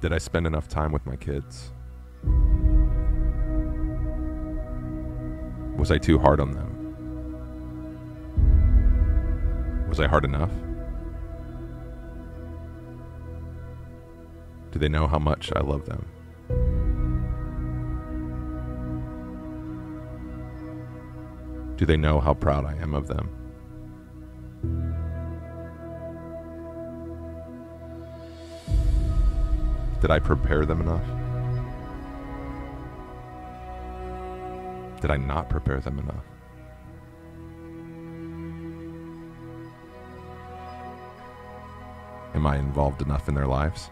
Did I spend enough time with my kids? Was I too hard on them? Was I hard enough? Do they know how much I love them? Do they know how proud I am of them? Did I prepare them enough? Did I not prepare them enough? Am I involved enough in their lives?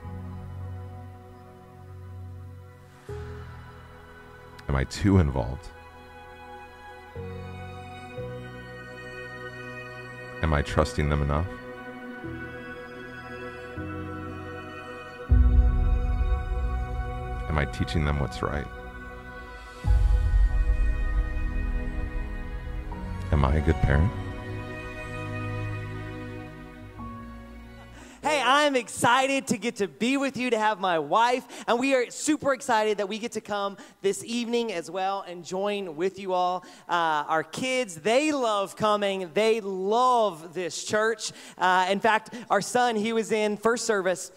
Am I too involved? Am I trusting them enough? Am I teaching them what's right? Am I a good parent? Hey, I'm excited to get to be with you, to have my wife, and we are super excited that we get to come this evening as well and join with you all. Uh, our kids, they love coming, they love this church. Uh, in fact, our son, he was in first service.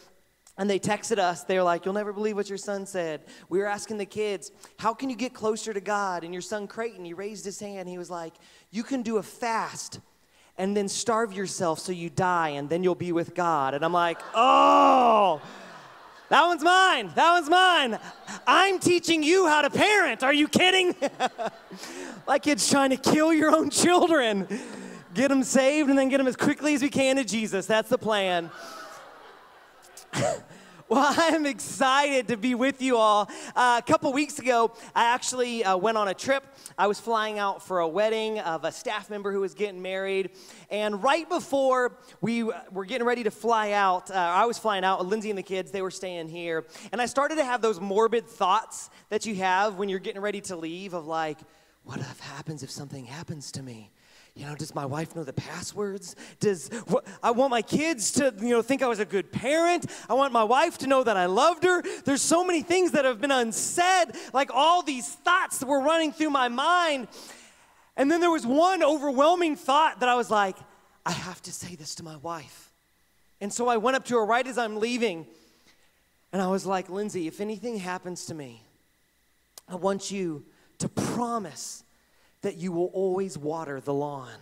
And they texted us. They were like, You'll never believe what your son said. We were asking the kids, How can you get closer to God? And your son, Creighton, he raised his hand. He was like, You can do a fast and then starve yourself so you die and then you'll be with God. And I'm like, oh, that one's mine. That one's mine. I'm teaching you how to parent. Are you kidding? like kid's trying to kill your own children. Get them saved and then get them as quickly as we can to Jesus. That's the plan. Well, I'm excited to be with you all. Uh, a couple weeks ago, I actually uh, went on a trip. I was flying out for a wedding of a staff member who was getting married. And right before we were getting ready to fly out, uh, I was flying out, Lindsay and the kids, they were staying here. And I started to have those morbid thoughts that you have when you're getting ready to leave of like, what if happens if something happens to me? You know, does my wife know the passwords? Does I want my kids to, you know, think I was a good parent? I want my wife to know that I loved her. There's so many things that have been unsaid, like all these thoughts that were running through my mind. And then there was one overwhelming thought that I was like, I have to say this to my wife. And so I went up to her right as I'm leaving, and I was like, Lindsay, if anything happens to me, I want you to promise that you will always water the lawn.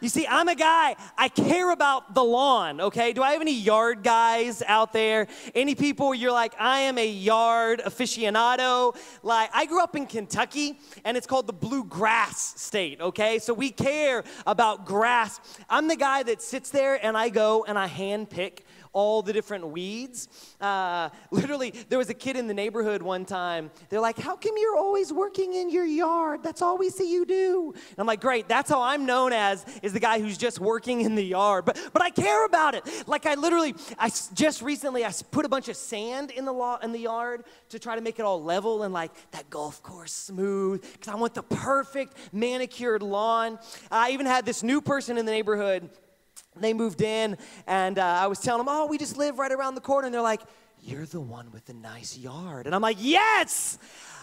You see, I'm a guy, I care about the lawn, okay? Do I have any yard guys out there? Any people you're like, I am a yard aficionado? Like, I grew up in Kentucky and it's called the bluegrass state, okay? So we care about grass. I'm the guy that sits there and I go and I hand pick all the different weeds. Uh, literally, there was a kid in the neighborhood one time. They're like, How come you're always working in your yard? That's all we see you do. And I'm like, Great, that's how I'm known as, is the guy who's just working in the yard. But, but I care about it. Like, I literally, I just recently, I put a bunch of sand in the, law, in the yard to try to make it all level and like that golf course smooth, because I want the perfect manicured lawn. I even had this new person in the neighborhood they moved in, and uh, I was telling them, oh, we just live right around the corner. And they're like, you're the one with the nice yard. And I'm like, yes!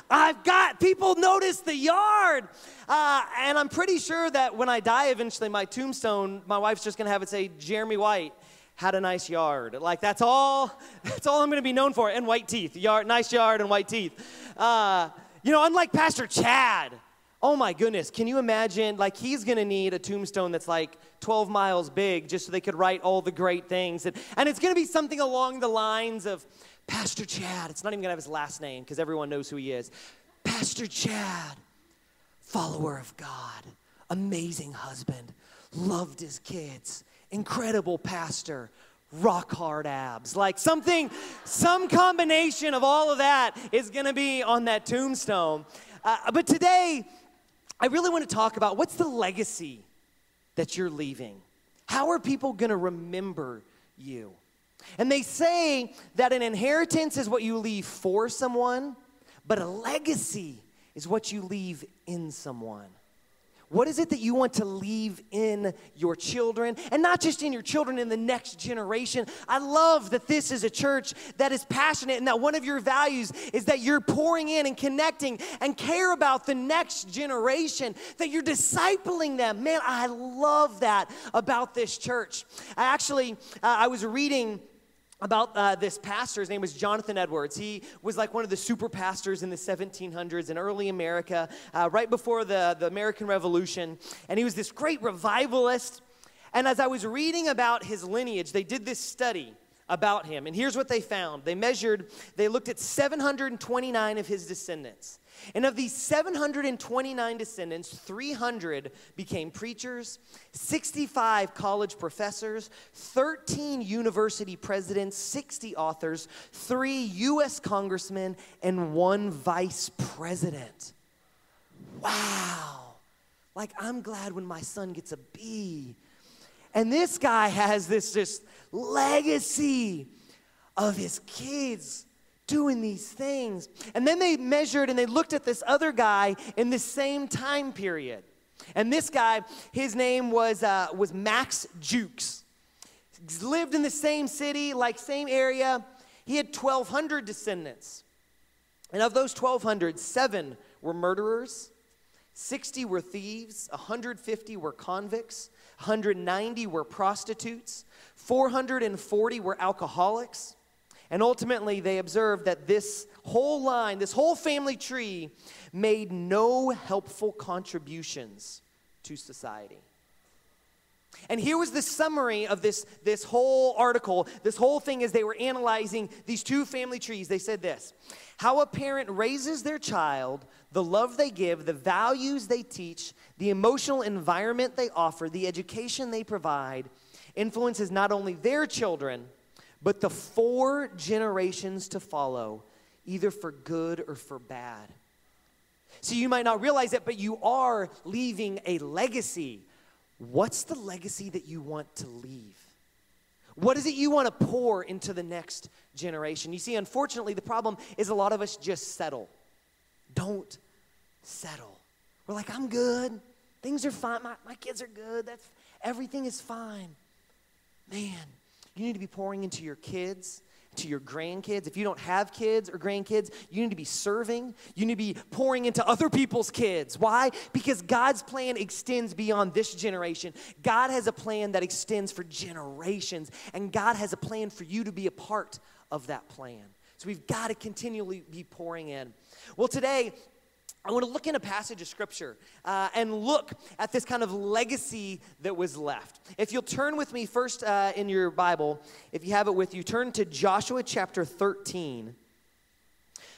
I've got people notice the yard. Uh, and I'm pretty sure that when I die eventually, my tombstone, my wife's just gonna have it say, Jeremy White had a nice yard. Like that's all, that's all I'm gonna be known for. And white teeth, yard, nice yard and white teeth. Uh, you know, unlike Pastor Chad, Oh my goodness, can you imagine? Like, he's gonna need a tombstone that's like 12 miles big just so they could write all the great things. And, and it's gonna be something along the lines of Pastor Chad. It's not even gonna have his last name because everyone knows who he is. Pastor Chad, follower of God, amazing husband, loved his kids, incredible pastor, rock hard abs. Like something, some combination of all of that is gonna be on that tombstone. Uh, but today, I really want to talk about what's the legacy that you're leaving? How are people going to remember you? And they say that an inheritance is what you leave for someone, but a legacy is what you leave in someone. What is it that you want to leave in your children? And not just in your children, in the next generation. I love that this is a church that is passionate and that one of your values is that you're pouring in and connecting and care about the next generation, that you're discipling them. Man, I love that about this church. I actually, uh, I was reading about uh, this pastor. His name was Jonathan Edwards. He was like one of the super pastors in the 1700s in early America, uh, right before the, the American Revolution. And he was this great revivalist. And as I was reading about his lineage, they did this study about him. And here's what they found they measured, they looked at 729 of his descendants. And of these 729 descendants, 300 became preachers, 65 college professors, 13 university presidents, 60 authors, three U.S. congressmen, and one vice president. Wow. Like, I'm glad when my son gets a B. And this guy has this just legacy of his kids doing these things. And then they measured and they looked at this other guy in the same time period. And this guy, his name was, uh, was Max Jukes. He's lived in the same city, like same area. He had 1,200 descendants. And of those 1,200, seven were murderers, 60 were thieves, 150 were convicts, 190 were prostitutes, 440 were alcoholics, and ultimately, they observed that this whole line, this whole family tree, made no helpful contributions to society. And here was the summary of this, this whole article, this whole thing as they were analyzing these two family trees. They said this How a parent raises their child, the love they give, the values they teach, the emotional environment they offer, the education they provide, influences not only their children but the four generations to follow, either for good or for bad. So you might not realize it, but you are leaving a legacy. What's the legacy that you want to leave? What is it you want to pour into the next generation? You see, unfortunately, the problem is a lot of us just settle. Don't settle. We're like, I'm good. Things are fine. My, my kids are good. That's everything is fine. Man, you need to be pouring into your kids, to your grandkids. If you don't have kids or grandkids, you need to be serving. You need to be pouring into other people's kids. Why? Because God's plan extends beyond this generation. God has a plan that extends for generations, and God has a plan for you to be a part of that plan. So we've got to continually be pouring in. Well, today, I want to look in a passage of scripture uh, and look at this kind of legacy that was left. If you'll turn with me first uh, in your Bible, if you have it with you, turn to Joshua chapter 13.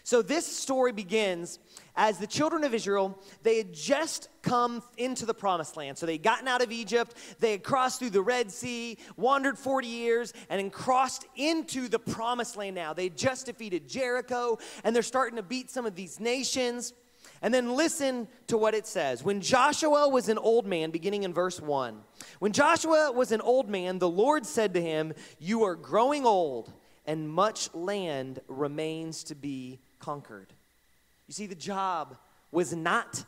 So this story begins as the children of Israel, they had just come into the promised land. So they had gotten out of Egypt, they had crossed through the Red Sea, wandered 40 years, and then crossed into the promised land now. They just defeated Jericho, and they're starting to beat some of these nations. And then listen to what it says. When Joshua was an old man, beginning in verse 1, when Joshua was an old man, the Lord said to him, You are growing old, and much land remains to be conquered. You see, the job was not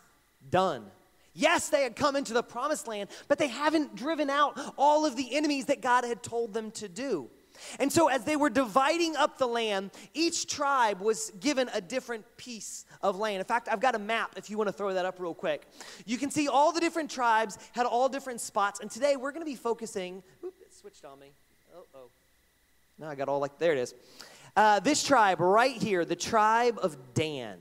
done. Yes, they had come into the promised land, but they haven't driven out all of the enemies that God had told them to do. And so, as they were dividing up the land, each tribe was given a different piece of land. In fact, I've got a map if you want to throw that up real quick. You can see all the different tribes had all different spots. And today we're going to be focusing. Oop, it switched on me. Oh, oh. Now I got all like, there it is. Uh, this tribe right here, the tribe of Dan.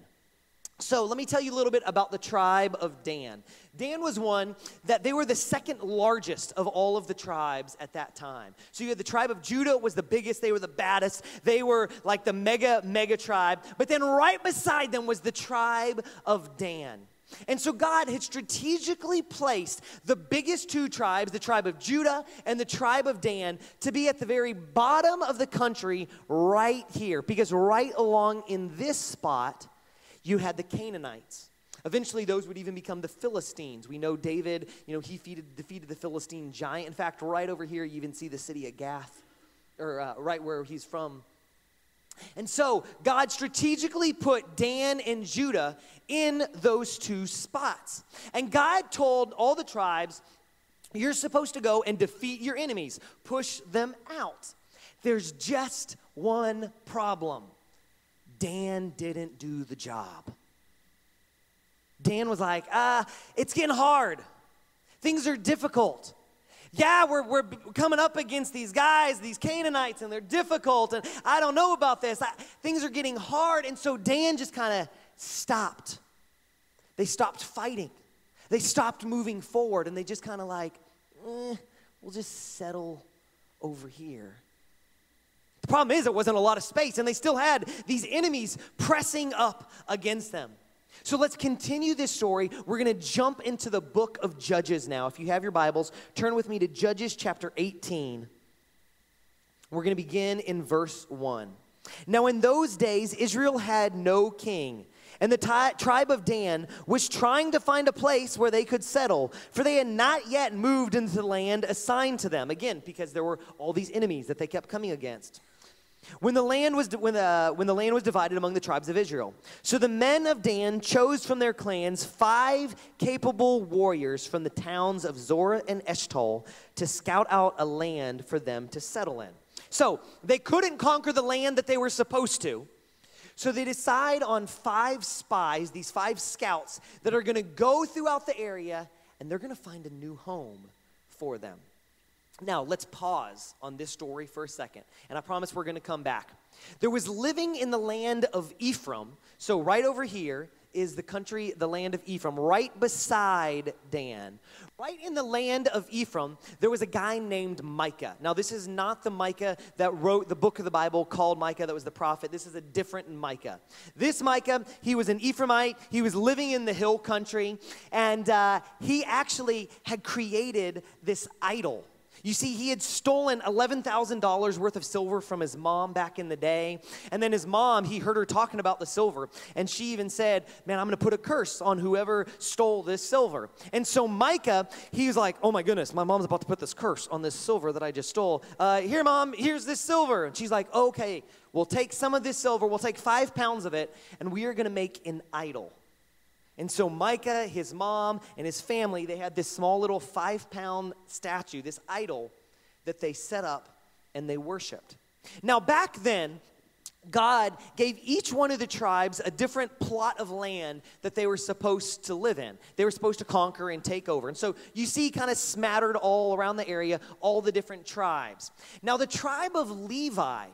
So let me tell you a little bit about the tribe of Dan. Dan was one that they were the second largest of all of the tribes at that time. So you had the tribe of Judah was the biggest, they were the baddest. They were like the mega mega tribe. But then right beside them was the tribe of Dan. And so God had strategically placed the biggest two tribes, the tribe of Judah and the tribe of Dan, to be at the very bottom of the country right here. Because right along in this spot, you had the Canaanites. Eventually, those would even become the Philistines. We know David, you know, he defeated, defeated the Philistine giant. In fact, right over here, you even see the city of Gath, or uh, right where he's from. And so God strategically put Dan and Judah in those two spots. And God told all the tribes, you're supposed to go and defeat your enemies, push them out. There's just one problem Dan didn't do the job. Dan was like, ah, it's getting hard. Things are difficult. Yeah, we're, we're coming up against these guys, these Canaanites, and they're difficult, and I don't know about this. I, things are getting hard. And so Dan just kind of stopped. They stopped fighting, they stopped moving forward, and they just kind of like, eh, we'll just settle over here. Problem is, it wasn't a lot of space, and they still had these enemies pressing up against them. So let's continue this story. We're going to jump into the book of Judges now. If you have your Bibles, turn with me to Judges chapter 18. We're going to begin in verse 1. Now, in those days, Israel had no king. And the t- tribe of Dan was trying to find a place where they could settle, for they had not yet moved into the land assigned to them. Again, because there were all these enemies that they kept coming against when the land was when the, when the land was divided among the tribes of Israel. So the men of Dan chose from their clans five capable warriors from the towns of Zorah and Eshtaol to scout out a land for them to settle in. So they couldn't conquer the land that they were supposed to. So they decide on five spies, these five scouts that are going to go throughout the area and they're going to find a new home for them. Now, let's pause on this story for a second, and I promise we're going to come back. There was living in the land of Ephraim, so right over here is the country, the land of Ephraim, right beside Dan. Right in the land of Ephraim, there was a guy named Micah. Now, this is not the Micah that wrote the book of the Bible called Micah, that was the prophet. This is a different Micah. This Micah, he was an Ephraimite, he was living in the hill country, and uh, he actually had created this idol you see, he had stolen $11,000 worth of silver from his mom back in the day. And then his mom, he heard her talking about the silver. And she even said, Man, I'm going to put a curse on whoever stole this silver. And so Micah, he's like, Oh my goodness, my mom's about to put this curse on this silver that I just stole. Uh, Here, mom, here's this silver. And she's like, Okay, we'll take some of this silver, we'll take five pounds of it, and we are going to make an idol. And so Micah, his mom, and his family, they had this small little five pound statue, this idol that they set up and they worshiped. Now, back then, God gave each one of the tribes a different plot of land that they were supposed to live in. They were supposed to conquer and take over. And so you see, kind of smattered all around the area, all the different tribes. Now, the tribe of Levi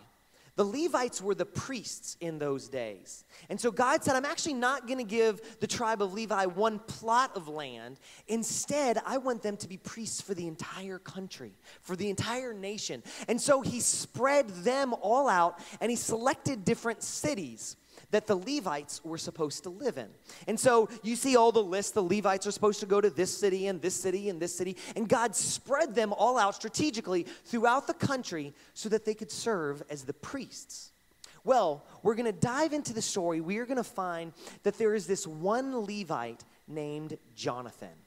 the Levites were the priests in those days. And so God said, I'm actually not going to give the tribe of Levi one plot of land. Instead, I want them to be priests for the entire country, for the entire nation. And so he spread them all out and he selected different cities that the Levites were supposed to live in. And so you see all the lists the Levites are supposed to go to this city and this city and this city. And God spread them all out strategically throughout the country so that they could serve as the priests. Well, we're going to dive into the story. We are going to find that there is this one Levite named Jonathan.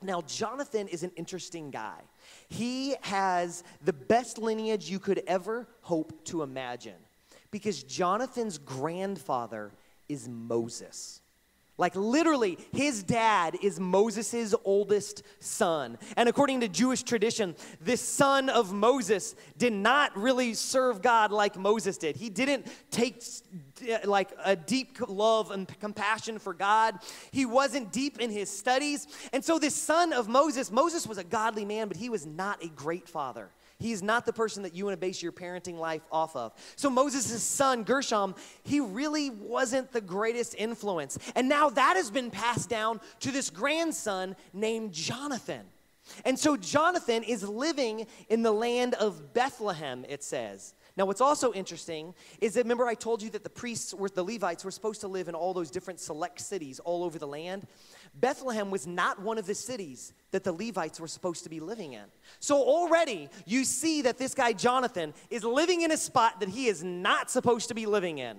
Now, Jonathan is an interesting guy. He has the best lineage you could ever hope to imagine because Jonathan's grandfather is Moses. Like literally, his dad is Moses' oldest son. And according to Jewish tradition, this son of Moses did not really serve God like Moses did. He didn't take like a deep love and compassion for God. He wasn't deep in his studies. And so, this son of Moses, Moses was a godly man, but he was not a great father. He's not the person that you want to base your parenting life off of. So Moses' son, Gershom, he really wasn't the greatest influence. And now that has been passed down to this grandson named Jonathan. And so Jonathan is living in the land of Bethlehem, it says. Now, what's also interesting is that remember I told you that the priests, were, the Levites, were supposed to live in all those different select cities all over the land? Bethlehem was not one of the cities that the Levites were supposed to be living in. So already you see that this guy Jonathan is living in a spot that he is not supposed to be living in.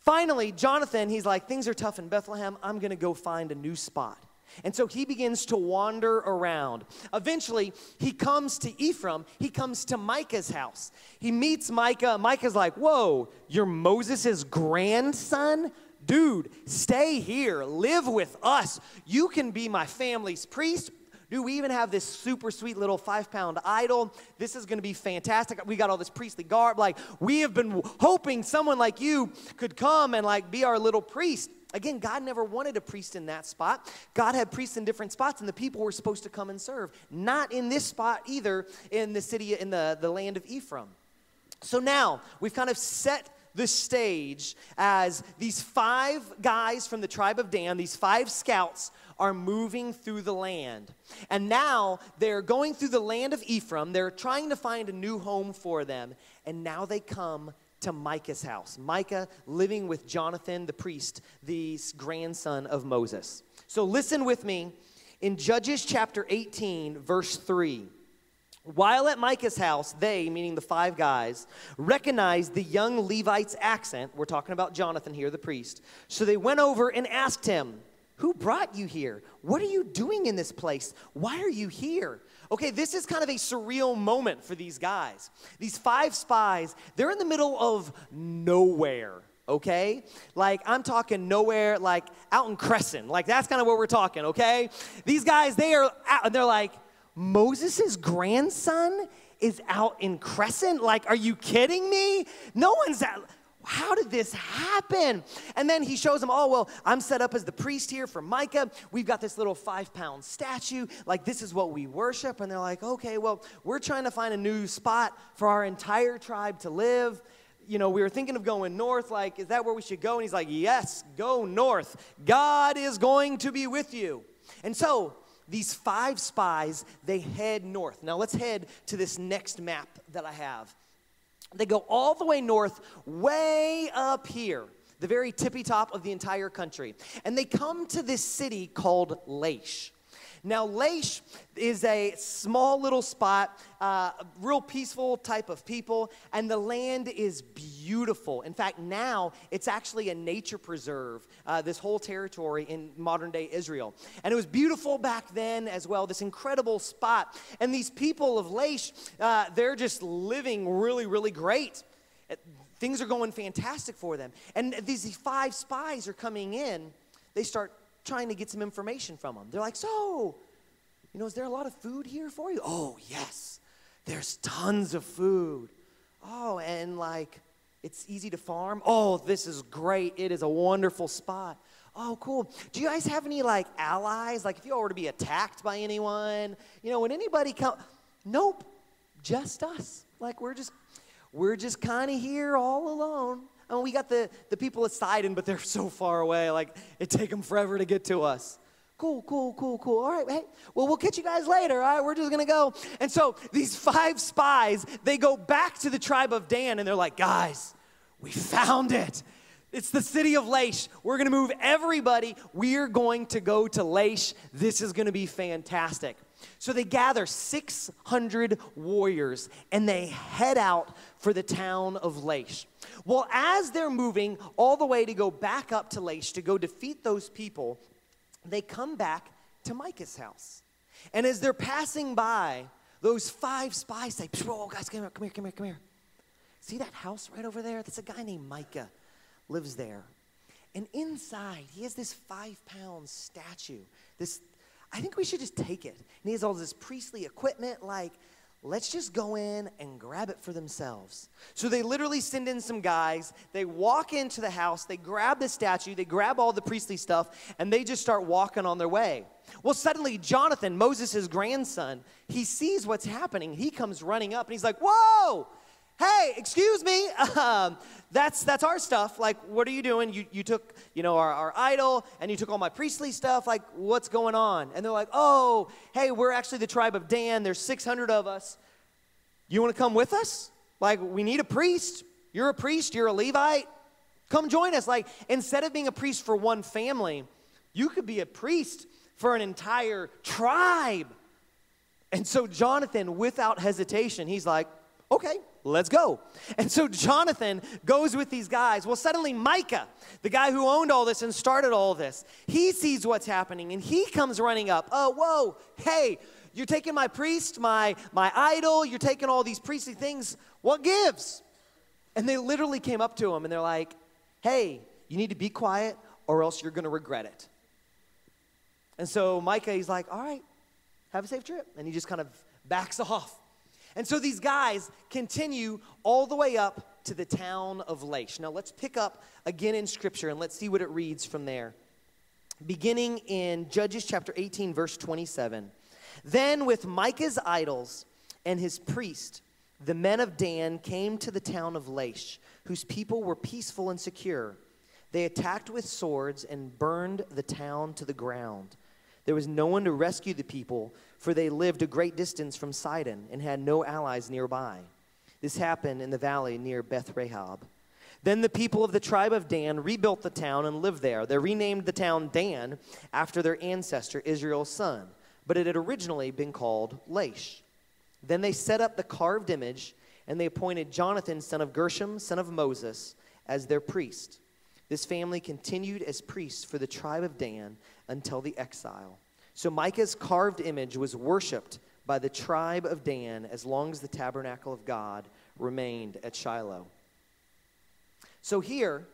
Finally, Jonathan, he's like, things are tough in Bethlehem. I'm going to go find a new spot. And so he begins to wander around. Eventually, he comes to Ephraim. He comes to Micah's house. He meets Micah. Micah's like, Whoa, you're Moses' grandson? Dude, stay here. Live with us. You can be my family's priest. Dude, we even have this super sweet little five pound idol. This is gonna be fantastic. We got all this priestly garb. Like, we have been hoping someone like you could come and like be our little priest. Again, God never wanted a priest in that spot. God had priests in different spots, and the people were supposed to come and serve. Not in this spot either, in the city, in the, the land of Ephraim. So now we've kind of set the stage as these five guys from the tribe of Dan, these five scouts, are moving through the land. And now they're going through the land of Ephraim. They're trying to find a new home for them. And now they come to Micah's house. Micah living with Jonathan the priest, the grandson of Moses. So listen with me in Judges chapter 18, verse 3. While at Micah's house, they, meaning the five guys, recognized the young Levite's accent. We're talking about Jonathan here, the priest. So they went over and asked him, Who brought you here? What are you doing in this place? Why are you here? Okay, this is kind of a surreal moment for these guys. These five spies, they're in the middle of nowhere okay? Like, I'm talking nowhere, like out in Cresson. Like, that's kind of what we're talking, okay? These guys, they are out, and they're like, Moses' grandson is out in Cresson? Like, are you kidding me? No one's out. How did this happen? And then he shows them, oh, well, I'm set up as the priest here for Micah. We've got this little five pound statue. Like, this is what we worship. And they're like, okay, well, we're trying to find a new spot for our entire tribe to live. You know, we were thinking of going north. Like, is that where we should go? And he's like, yes, go north. God is going to be with you. And so, these five spies, they head north. Now, let's head to this next map that I have. They go all the way north, way up here, the very tippy top of the entire country. And they come to this city called Laish. Now, Laish is a small little spot, uh, real peaceful type of people, and the land is beautiful. In fact, now it's actually a nature preserve, uh, this whole territory in modern day Israel. And it was beautiful back then as well, this incredible spot. And these people of Laish, uh, they're just living really, really great. Things are going fantastic for them. And these five spies are coming in. They start trying to get some information from them. They're like, So, you know, is there a lot of food here for you? Oh, yes, there's tons of food. Oh, and like, it's easy to farm. Oh, this is great. It is a wonderful spot. Oh, cool. Do you guys have any like allies? Like, if you all were to be attacked by anyone, you know, when anybody come, nope, just us. Like, we're just, we're just kind of here all alone. And we got the, the people at Sidon, but they're so far away. Like, it'd take them forever to get to us. Cool, cool, cool, cool. All right, hey, well, we'll catch you guys later. All right, we're just gonna go. And so these five spies, they go back to the tribe of Dan and they're like, guys, we found it. It's the city of Laish. We're going to move everybody. We're going to go to Laish. This is going to be fantastic. So they gather 600 warriors and they head out for the town of Laish. Well, as they're moving all the way to go back up to Laish to go defeat those people, they come back to Micah's house. And as they're passing by, those five spies say, Oh, guys, come here, come here, come here, come here. See that house right over there? That's a guy named Micah lives there. And inside, he has this five pound statue. This, I think we should just take it. And he has all this priestly equipment, like let's just go in and grab it for themselves. So they literally send in some guys. They walk into the house, they grab the statue, they grab all the priestly stuff, and they just start walking on their way. Well, suddenly, Jonathan, Moses' grandson, he sees what's happening. He comes running up and he's like, Whoa! Hey, excuse me, um, that's, that's our stuff. Like, what are you doing? You, you took, you know, our, our idol and you took all my priestly stuff. Like, what's going on? And they're like, oh, hey, we're actually the tribe of Dan. There's 600 of us. You want to come with us? Like, we need a priest. You're a priest. You're a Levite. Come join us. Like, instead of being a priest for one family, you could be a priest for an entire tribe. And so Jonathan, without hesitation, he's like, okay, let's go. And so Jonathan goes with these guys. Well, suddenly Micah, the guy who owned all this and started all this, he sees what's happening and he comes running up. Oh, whoa, hey, you're taking my priest, my, my idol, you're taking all these priestly things. What gives? And they literally came up to him and they're like, hey, you need to be quiet or else you're going to regret it. And so Micah, he's like, all right, have a safe trip. And he just kind of backs off. And so these guys continue all the way up to the town of Laish. Now let's pick up again in Scripture and let's see what it reads from there. Beginning in Judges chapter 18, verse 27. Then with Micah's idols and his priest, the men of Dan came to the town of Laish, whose people were peaceful and secure. They attacked with swords and burned the town to the ground. There was no one to rescue the people, for they lived a great distance from Sidon and had no allies nearby. This happened in the valley near Beth Rehob. Then the people of the tribe of Dan rebuilt the town and lived there. They renamed the town Dan after their ancestor Israel's son, but it had originally been called Laish. Then they set up the carved image, and they appointed Jonathan, son of Gershom, son of Moses, as their priest. This family continued as priests for the tribe of Dan until the exile. So Micah's carved image was worshiped by the tribe of Dan as long as the tabernacle of God remained at Shiloh. So here,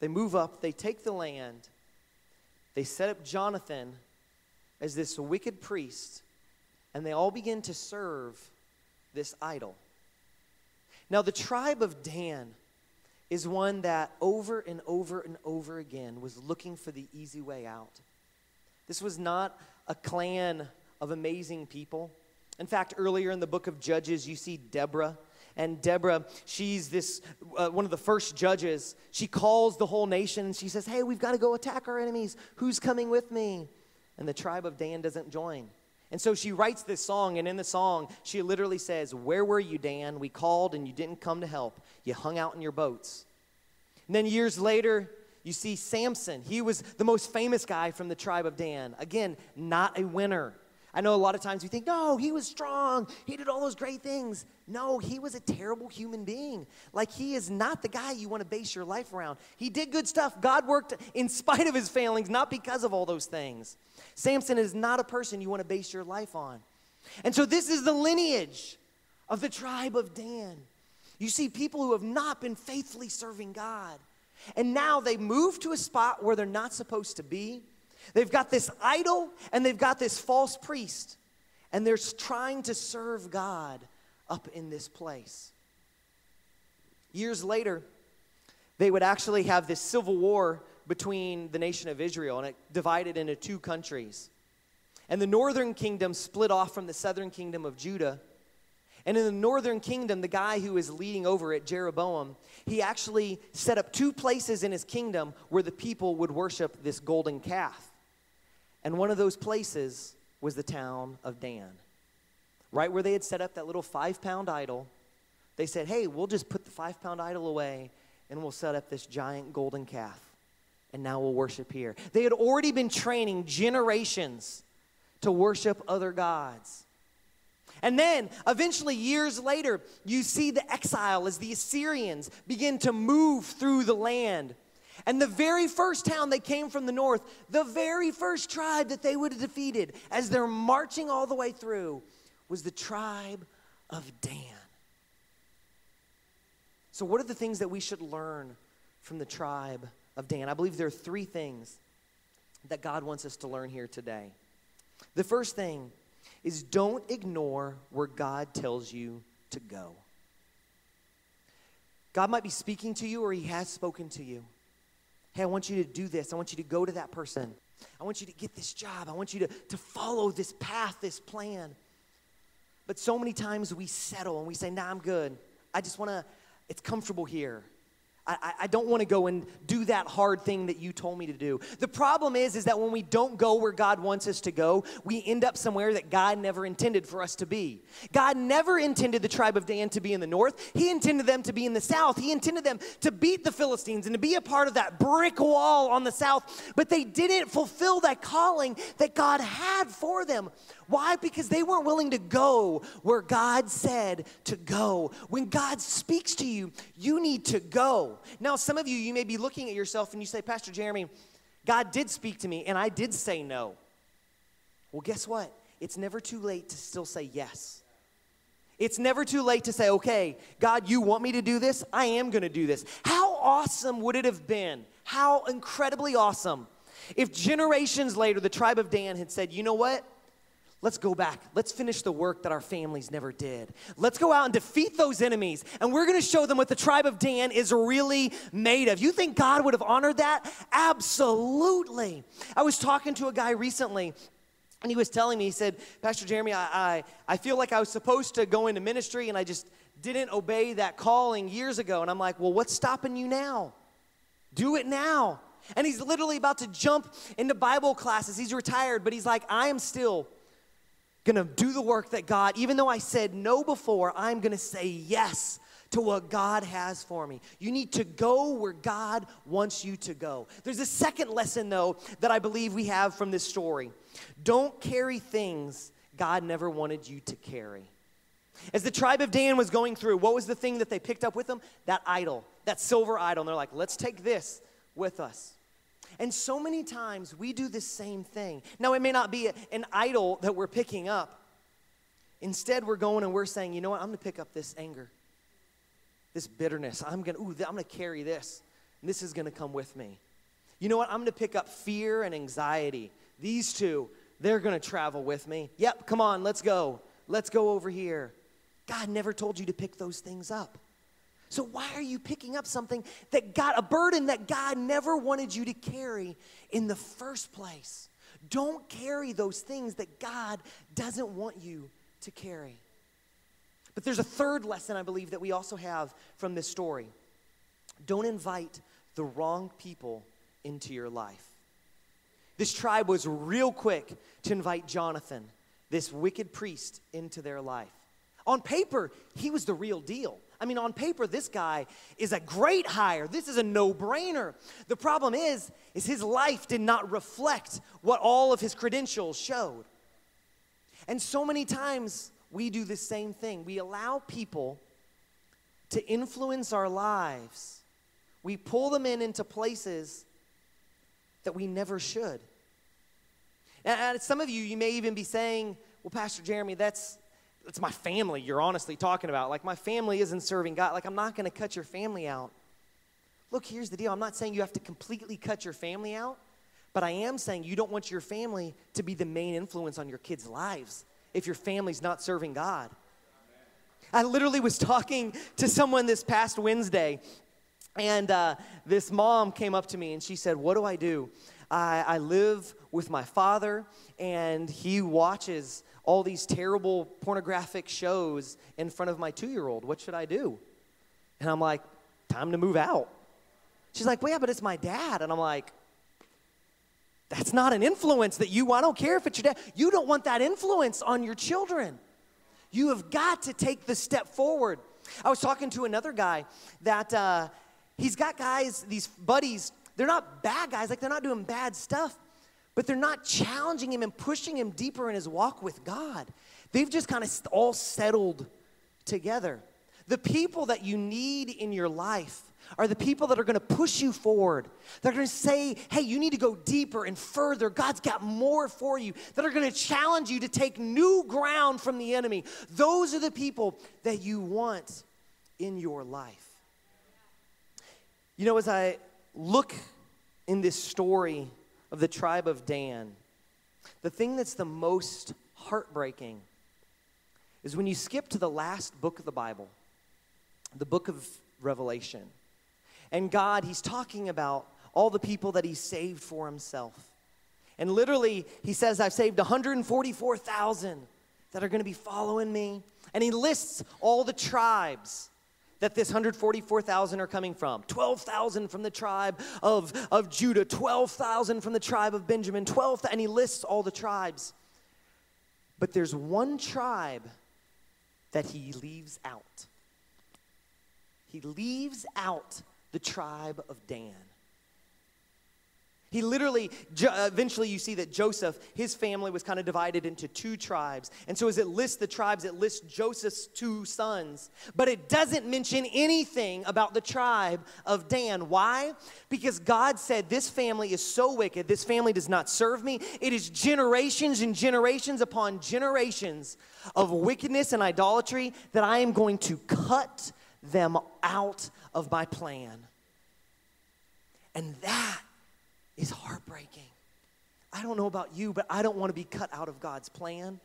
they move up, they take the land, they set up Jonathan as this wicked priest, and they all begin to serve this idol. Now, the tribe of Dan is one that over and over and over again was looking for the easy way out. This was not a clan of amazing people. In fact, earlier in the book of Judges, you see Deborah. And Deborah, she's this uh, one of the first judges. She calls the whole nation and she says, Hey, we've got to go attack our enemies. Who's coming with me? And the tribe of Dan doesn't join. And so she writes this song, and in the song, she literally says, Where were you, Dan? We called and you didn't come to help. You hung out in your boats. And then years later, you see Samson. He was the most famous guy from the tribe of Dan. Again, not a winner. I know a lot of times we think, no, he was strong. He did all those great things. No, he was a terrible human being. Like, he is not the guy you want to base your life around. He did good stuff. God worked in spite of his failings, not because of all those things. Samson is not a person you want to base your life on. And so, this is the lineage of the tribe of Dan. You see people who have not been faithfully serving God. And now they move to a spot where they're not supposed to be. They've got this idol and they've got this false priest. And they're trying to serve God up in this place. Years later, they would actually have this civil war between the nation of Israel, and it divided into two countries. And the northern kingdom split off from the southern kingdom of Judah and in the northern kingdom, the guy who is leading over it, Jeroboam, he actually set up two places in his kingdom where the people would worship this golden calf. And one of those places was the town of Dan. Right where they had set up that little five pound idol, they said, hey, we'll just put the five pound idol away and we'll set up this giant golden calf. And now we'll worship here. They had already been training generations to worship other gods. And then, eventually, years later, you see the exile as the Assyrians begin to move through the land. And the very first town they came from the north, the very first tribe that they would have defeated as they're marching all the way through, was the tribe of Dan. So, what are the things that we should learn from the tribe of Dan? I believe there are three things that God wants us to learn here today. The first thing is don't ignore where God tells you to go. God might be speaking to you or he has spoken to you. Hey, I want you to do this. I want you to go to that person. I want you to get this job. I want you to, to follow this path, this plan. But so many times we settle and we say, nah, I'm good. I just want to, it's comfortable here. I, I don't want to go and do that hard thing that you told me to do. The problem is, is that when we don't go where God wants us to go, we end up somewhere that God never intended for us to be. God never intended the tribe of Dan to be in the north. He intended them to be in the south. He intended them to beat the Philistines and to be a part of that brick wall on the south. But they didn't fulfill that calling that God had for them. Why? Because they weren't willing to go where God said to go. When God speaks to you, you need to go. Now, some of you, you may be looking at yourself and you say, Pastor Jeremy, God did speak to me and I did say no. Well, guess what? It's never too late to still say yes. It's never too late to say, okay, God, you want me to do this? I am going to do this. How awesome would it have been? How incredibly awesome if generations later the tribe of Dan had said, you know what? Let's go back. Let's finish the work that our families never did. Let's go out and defeat those enemies. And we're going to show them what the tribe of Dan is really made of. You think God would have honored that? Absolutely. I was talking to a guy recently and he was telling me, he said, Pastor Jeremy, I, I, I, feel like I was supposed to go into ministry and I just didn't obey that calling years ago. And I'm like, well, what's stopping you now? Do it now. And he's literally about to jump into Bible classes. He's retired, but he's like, I am still gonna do the work that God, even though I said no before, I'm gonna say yes to what God has for me. You need to go where God wants you to go. There's a second lesson, though, that I believe we have from this story. Don't carry things God never wanted you to carry. As the tribe of Dan was going through, what was the thing that they picked up with them? That idol, that silver idol. And they're like, let's take this with us. And so many times we do the same thing. Now, it may not be an idol that we're picking up. Instead, we're going and we're saying, you know what? I'm going to pick up this anger, this bitterness. I'm going to, ooh, I'm going to carry this. And this is going to come with me. You know what? I'm going to pick up fear and anxiety. These two, they're going to travel with me. Yep, come on, let's go. Let's go over here. God never told you to pick those things up. So why are you picking up something that got a burden that God never wanted you to carry in the first place? Don't carry those things that God doesn't want you to carry. But there's a third lesson I believe that we also have from this story. Don't invite the wrong people into your life. This tribe was real quick to invite Jonathan, this wicked priest, into their life. On paper, he was the real deal. I mean, on paper, this guy is a great hire. This is a no-brainer. The problem is, is his life did not reflect what all of his credentials showed. And so many times we do the same thing. We allow people to influence our lives. We pull them in into places that we never should. And some of you, you may even be saying, well, Pastor Jeremy, that's, that's my family you're honestly talking about. Like, my family isn't serving God. Like, I'm not going to cut your family out. Look, here's the deal I'm not saying you have to completely cut your family out, but I am saying you don't want your family to be the main influence on your kids' lives if your family's not serving God. I literally was talking to someone this past Wednesday, and uh, this mom came up to me and she said, What do I do? I, I live with my father, and he watches all these terrible pornographic shows in front of my two year old. What should I do? And I'm like, Time to move out. She's like, Well, yeah, but it's my dad. And I'm like, That's not an influence that you, I don't care if it's your dad. You don't want that influence on your children. You have got to take the step forward. I was talking to another guy that uh, he's got guys, these buddies they're not bad guys, like they're not doing bad stuff, but they're not challenging him and pushing him deeper in his walk with God. They've just kind of all settled together. The people that you need in your life are the people that are going to push you forward. They're going to say, hey, you need to go deeper and further. God's got more for you. That are going to challenge you to take new ground from the enemy. Those are the people that you want in your life. You know, as I look in this story of the tribe of Dan, the thing that's the most heartbreaking is when you skip to the last book of the Bible, the book of Revelation. And God, He's talking about all the people that He saved for Himself. And literally, He says, I've saved 144,000 that are going to be following me. And He lists all the tribes that this 144,000 are coming from 12,000 from the tribe of, of Judah, 12,000 from the tribe of Benjamin, 12, and he lists all the tribes. But there's one tribe that he leaves out. He leaves out the tribe of Dan. He literally, uh, eventually, you see that Joseph, his family was kind of divided into two tribes. And so, as it lists the tribes, it lists Joseph's two sons. But it doesn't mention anything about the tribe of Dan. Why? Because God said, This family is so wicked. This family does not serve me. It is generations and generations upon generations of wickedness and idolatry that I am going to cut them out of my plan. And that is heartbreaking. I don't know about you, but I don't want to be cut out of God's plan.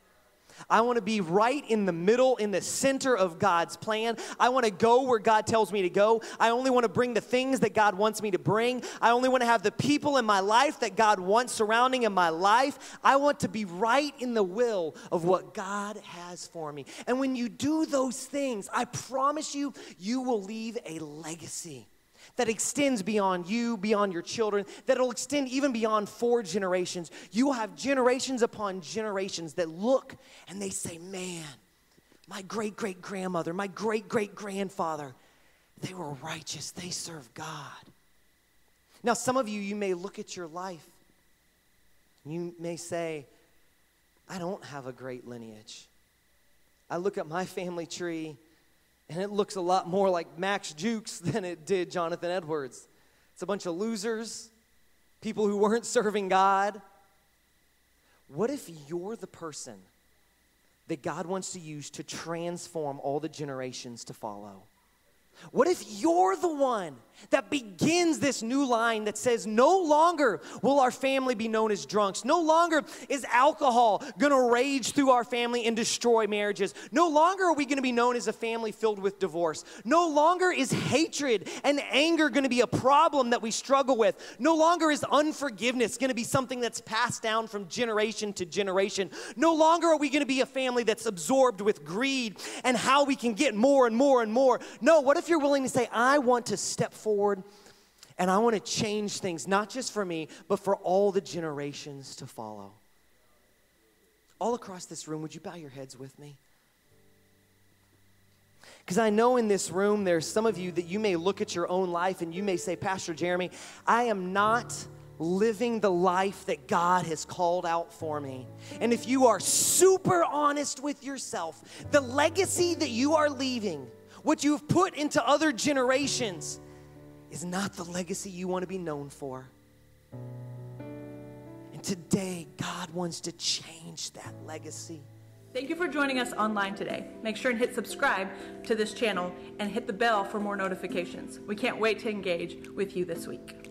I want to be right in the middle, in the center of God's plan. I want to go where God tells me to go. I only want to bring the things that God wants me to bring. I only want to have the people in my life that God wants surrounding in my life. I want to be right in the will of what God has for me. And when you do those things, I promise you, you will leave a legacy that extends beyond you, beyond your children, that'll extend even beyond four generations. You will have generations upon generations that look and they say, Man, my great great grandmother, my great great grandfather, they were righteous, they served God. Now, some of you, you may look at your life, you may say, I don't have a great lineage. I look at my family tree and it looks a lot more like Max Jukes than it did Jonathan Edwards. It's a bunch of losers, people who weren't serving God. What if you're the person that God wants to use to transform all the generations to follow? What if you're the one that begins this new line that says, no longer will our family be known as drunks. No longer is alcohol going to rage through our family and destroy marriages. No longer are we going to be known as a family filled with divorce. No longer is hatred and anger going to be a problem that we struggle with. No longer is unforgiveness going to be something that's passed down from generation to generation. No longer are we going to be a family that's absorbed with greed and how we can get more and more and more. No, what if you're willing to say, I want to step forward? and I want to change things, not just for me, but for all the generations to follow. All across this room, would you bow your heads with me? Because I know in this room, there's some of you that you may look at your own life and you may say, Pastor Jeremy, I am not living the life that God has called out for me. And if you are super honest with yourself, the legacy that you are leaving, what you've put into other generations, is not the legacy you want to be known for. And today, God wants to change that legacy. Thank you for joining us online today. Make sure and hit subscribe to this channel and hit the bell for more notifications. We can't wait to engage with you this week.